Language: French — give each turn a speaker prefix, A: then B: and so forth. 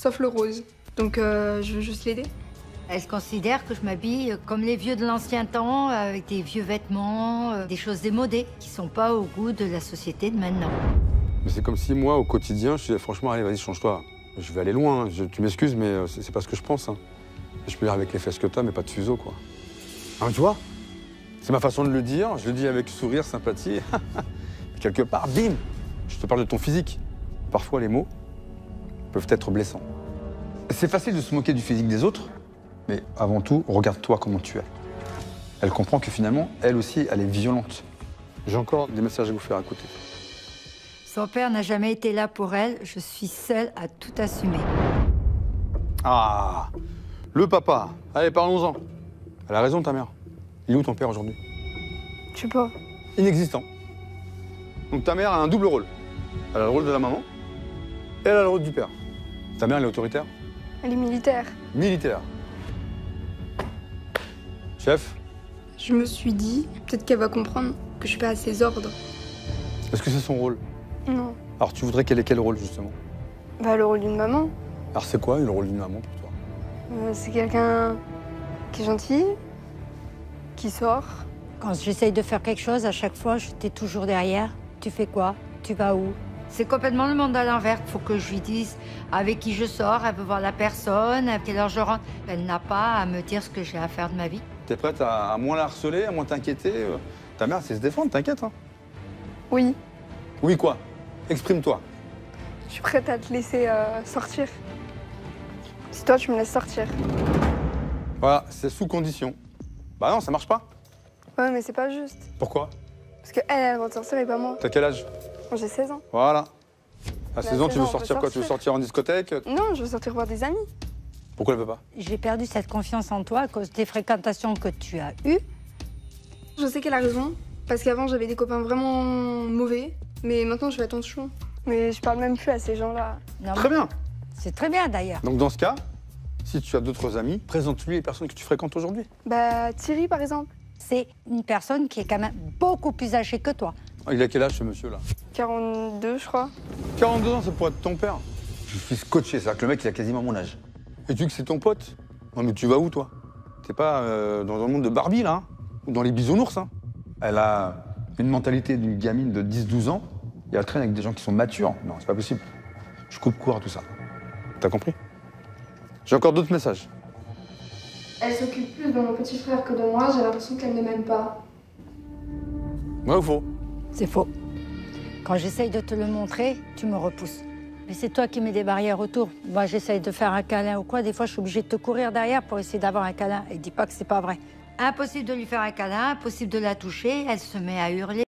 A: sauf le rose. Donc euh, je veux juste l'aider.
B: Elle considère que je m'habille comme les vieux de l'ancien temps, avec des vieux vêtements, euh, des choses démodées, qui sont pas au goût de la société de maintenant.
C: Mais c'est comme si moi, au quotidien, je disais franchement, allez, vas-y, change-toi. Je vais aller loin, hein. je- tu m'excuses, mais euh, c'est c'est pas ce que je pense. hein. Je peux dire avec les fesses que t'as, mais pas de fuseau, quoi. Hein, tu vois C'est ma façon de le dire, je le dis avec sourire, sympathie. Quelque part, bim Je te parle de ton physique. Parfois, les mots peuvent être blessants. C'est facile de se moquer du physique des autres, mais avant tout, regarde-toi comment tu es. Elle comprend que finalement, elle aussi, elle est violente. J'ai encore des messages à vous faire à côté.
B: Son père n'a jamais été là pour elle, je suis seule à tout assumer.
C: Ah Le papa Allez, parlons-en. Elle a raison, ta mère. Il est où ton père aujourd'hui?
A: Je sais pas.
C: Inexistant. Donc ta mère a un double rôle. Elle a le rôle de la maman elle a le rôle du père. Ta mère, elle est autoritaire
A: Elle est militaire.
C: Militaire. Chef,
A: Je me suis dit, peut-être qu'elle va comprendre que je suis pas à ses ordres.
C: est-ce que c'est son rôle?
A: Non.
C: Alors tu voudrais qu'elle ait quel rôle justement?
A: Bah le rôle d'une maman,
C: Alors c'est quoi le rôle d'une maman pour toi?
A: Euh, c'est quelqu'un qui est gentil, qui sort.
B: Quand j'essaye de faire quelque chose, à chaque fois, je t'ai toujours derrière. Tu fais quoi? Tu vas où? C'est complètement le monde à l'envers. Il faut que je lui dise avec qui je sors, elle veut voir la personne, à quelle heure je rentre. Elle n'a pas à me dire ce que j'ai à faire de ma vie.
C: T'es prête à, à moins la harceler, à moins t'inquiéter euh Ta mère, c'est se défendre, t'inquiète. Hein
A: Oui,
C: oui quoi? Exprime-toi.
A: je suis prête à te laisser euh, sortir. Si toi tu me laisses sortir.
C: Voilà, c'est sous condition. Bah non, ça marche pas.
A: Ouais, mais c'est pas juste.
C: Pourquoi?
A: Parce que elle, va sortir et pas moi.
C: T'as quel âge?
A: J'ai 16 ans.
C: Voilà. À
A: à
C: 16 ans, tu
A: 16
C: veux sortir quoi Tu veux
A: sortir.
C: en discothèque?
A: Non, je veux sortir voir des amis.
C: Pourquoi elle veut pas?
B: J'ai perdu cette confiance en toi à cause des fréquentations que tu as eues.
A: Je sais qu'elle a raison, parce qu'avant j'avais des copains vraiment mauvais, mais maintenant je fais attention. Mais je parle même plus à ces gens-là.
C: Très bien.
B: C'est très bien d'ailleurs.
C: Donc dans ce cas, si tu as d'autres amis, présente-lui les personnes que tu fréquentes aujourd'hui.
A: Bah Thierry par exemple,
B: C'est une personne qui est quand même beaucoup plus âgée que toi.
C: Il a quel âge ce monsieur-là?
A: 42 je crois.
C: 42 ans, ça pourrait être ton père.
D: Je suis scotché, c'est-à-dire que le mec, il a quasiment mon âge.
C: Et tu que c'est ton pote Non mais tu vas où toi? T'es pas euh, dans un monde de Barbie là hein? Ou dans les bisounours hein?
D: Elle a une mentalité d'une gamine de 10-12 ans et elle traîne avec des gens qui sont matures. Non, c'est pas possible. Je coupe court à tout ça.
C: T'as compris? J'ai encore d'autres messages.
A: Elle s'occupe plus de mon petit frère que de moi, j'ai l'impression qu'elle ne m'aime pas.
C: Ouais ou faux?
B: C'est faux. Quand j'essaye de te le montrer, tu me repousses. Mais c'est toi qui mets des barrières autour. Moi, j'essaye de faire un câlin ou quoi. Des fois, je suis obligée de te courir derrière pour essayer d'avoir un câlin. Et dis pas que c'est pas vrai. Impossible de lui faire un câlin, impossible de la toucher. Elle se met à hurler.